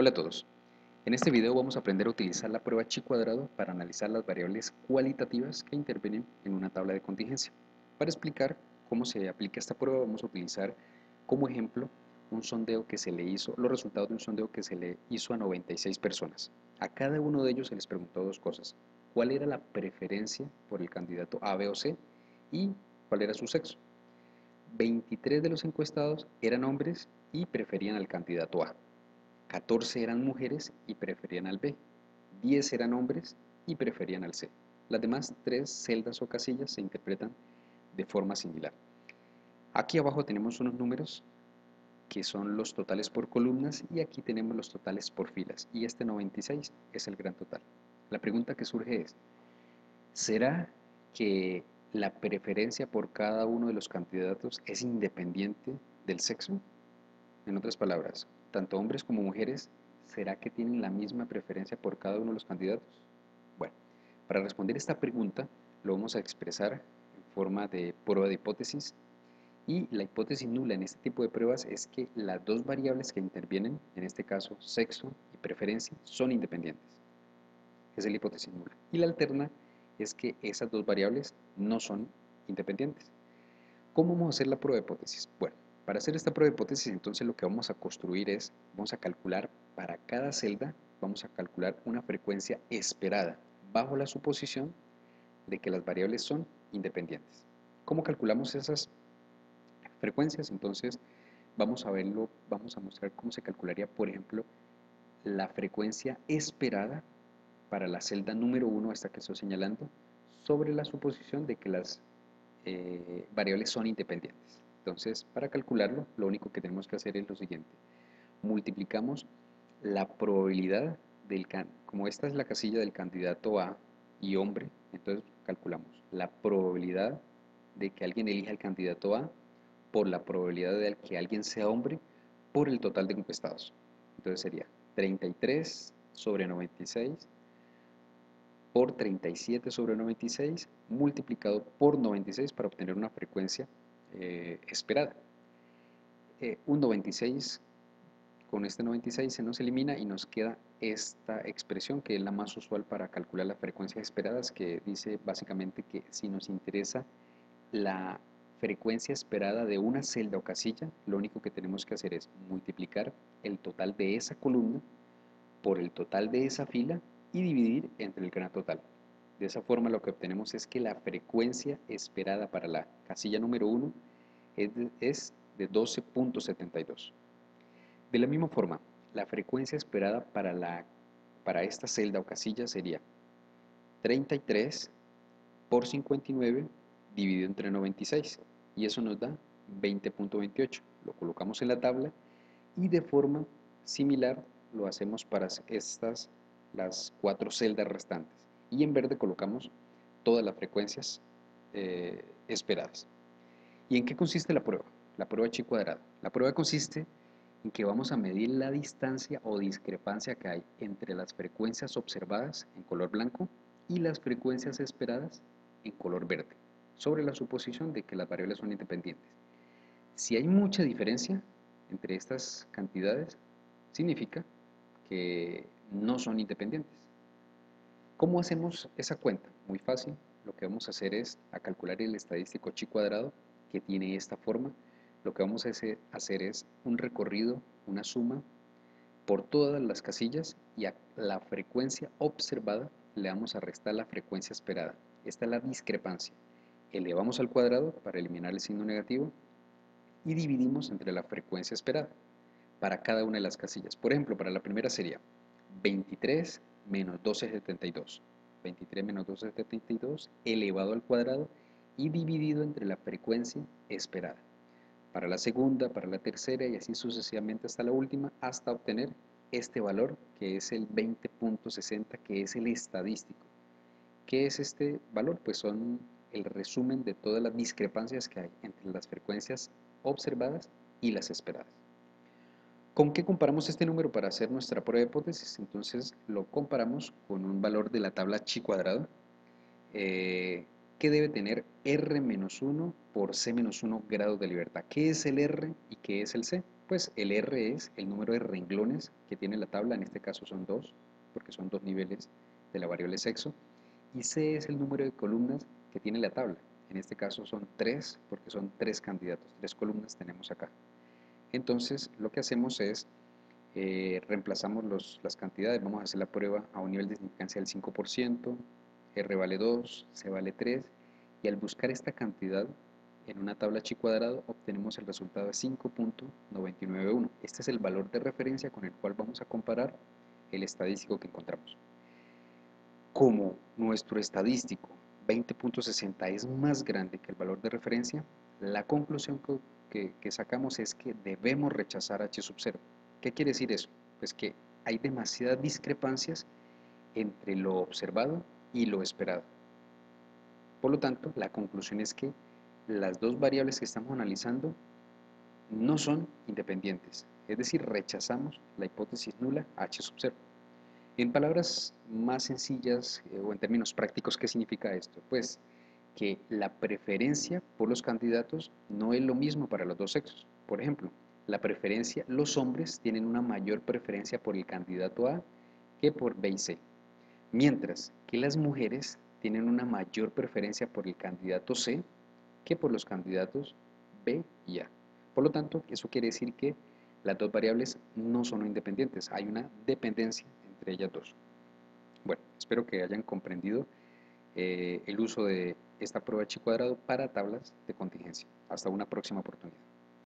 Hola a todos. En este video vamos a aprender a utilizar la prueba chi cuadrado para analizar las variables cualitativas que intervienen en una tabla de contingencia. Para explicar cómo se aplica esta prueba vamos a utilizar como ejemplo un sondeo que se le hizo, los resultados de un sondeo que se le hizo a 96 personas. A cada uno de ellos se les preguntó dos cosas. ¿Cuál era la preferencia por el candidato A, B o C? Y cuál era su sexo. 23 de los encuestados eran hombres y preferían al candidato A. 14 eran mujeres y preferían al B, 10 eran hombres y preferían al C. Las demás tres celdas o casillas se interpretan de forma similar. Aquí abajo tenemos unos números que son los totales por columnas y aquí tenemos los totales por filas y este 96 es el gran total. La pregunta que surge es, ¿será que la preferencia por cada uno de los candidatos es independiente del sexo? En otras palabras, tanto hombres como mujeres, ¿será que tienen la misma preferencia por cada uno de los candidatos? Bueno, para responder esta pregunta lo vamos a expresar en forma de prueba de hipótesis y la hipótesis nula en este tipo de pruebas es que las dos variables que intervienen, en este caso sexo y preferencia, son independientes. Es la hipótesis nula. Y la alterna es que esas dos variables no son independientes. ¿Cómo vamos a hacer la prueba de hipótesis? Bueno, para hacer esta prueba de hipótesis, entonces lo que vamos a construir es, vamos a calcular para cada celda, vamos a calcular una frecuencia esperada, bajo la suposición de que las variables son independientes. ¿Cómo calculamos esas frecuencias? Entonces, vamos a verlo, vamos a mostrar cómo se calcularía, por ejemplo, la frecuencia esperada para la celda número 1, esta que estoy señalando, sobre la suposición de que las eh, variables son independientes. Entonces, para calcularlo, lo único que tenemos que hacer es lo siguiente. Multiplicamos la probabilidad del como esta es la casilla del candidato A y hombre, entonces calculamos la probabilidad de que alguien elija el candidato A por la probabilidad de que alguien sea hombre por el total de encuestados. Entonces sería 33 sobre 96 por 37 sobre 96 multiplicado por 96 para obtener una frecuencia eh, esperada. Eh, un 96, con este 96 se nos elimina y nos queda esta expresión que es la más usual para calcular las frecuencias esperadas, que dice básicamente que si nos interesa la frecuencia esperada de una celda o casilla, lo único que tenemos que hacer es multiplicar el total de esa columna por el total de esa fila y dividir entre el gran total. De esa forma lo que obtenemos es que la frecuencia esperada para la casilla número 1 es de 12.72. De la misma forma, la frecuencia esperada para, la, para esta celda o casilla sería 33 por 59 dividido entre 96 y eso nos da 20.28. Lo colocamos en la tabla y de forma similar lo hacemos para estas las cuatro celdas restantes y en verde colocamos todas las frecuencias eh, esperadas. ¿Y en qué consiste la prueba? La prueba chi cuadrado. La prueba consiste en que vamos a medir la distancia o discrepancia que hay entre las frecuencias observadas en color blanco y las frecuencias esperadas en color verde, sobre la suposición de que las variables son independientes. Si hay mucha diferencia entre estas cantidades, significa que no son independientes. ¿Cómo hacemos esa cuenta? Muy fácil. Lo que vamos a hacer es a calcular el estadístico chi cuadrado que tiene esta forma. Lo que vamos a hacer es un recorrido, una suma por todas las casillas y a la frecuencia observada le vamos a restar la frecuencia esperada. Esta es la discrepancia. Elevamos al cuadrado para eliminar el signo negativo y dividimos entre la frecuencia esperada para cada una de las casillas. Por ejemplo, para la primera sería 23 menos 1272. 23 menos 1272 elevado al cuadrado y dividido entre la frecuencia esperada. Para la segunda, para la tercera y así sucesivamente hasta la última, hasta obtener este valor que es el 20.60, que es el estadístico. ¿Qué es este valor? Pues son el resumen de todas las discrepancias que hay entre las frecuencias observadas y las esperadas. ¿Con qué comparamos este número para hacer nuestra prueba de hipótesis? Entonces lo comparamos con un valor de la tabla chi cuadrado eh, que debe tener r menos 1 por c menos 1 grados de libertad. ¿Qué es el r y qué es el c? Pues el R es el número de renglones que tiene la tabla, en este caso son dos, porque son dos niveles de la variable sexo, y C es el número de columnas que tiene la tabla, en este caso son tres, porque son tres candidatos, tres columnas tenemos acá. Entonces lo que hacemos es, eh, reemplazamos los, las cantidades, vamos a hacer la prueba a un nivel de significancia del 5%, R vale 2, C vale 3, y al buscar esta cantidad en una tabla chi cuadrado obtenemos el resultado de 5.991. Este es el valor de referencia con el cual vamos a comparar el estadístico que encontramos. Como nuestro estadístico 20.60 es más grande que el valor de referencia, la conclusión que, que, sacamos es que debemos rechazar h sub 0. ¿Qué quiere decir eso? Pues que hay demasiadas discrepancias entre lo observado y lo esperado. Por lo tanto, la conclusión es que las dos variables que estamos analizando no son independientes, es decir, rechazamos la hipótesis nula h sub 0. En palabras más sencillas eh, o en términos prácticos, ¿qué significa esto? Pues que la preferencia por los candidatos no es lo mismo para los dos sexos. Por ejemplo, la preferencia, los hombres tienen una mayor preferencia por el candidato A que por B y C, mientras que las mujeres tienen una mayor preferencia por el candidato C que por los candidatos B y A. Por lo tanto, eso quiere decir que las dos variables no son independientes, hay una dependencia entre ellas dos. Bueno, espero que hayan comprendido eh, el uso de esta prueba chi cuadrado para tablas de contingencia. Hasta una próxima oportunidad.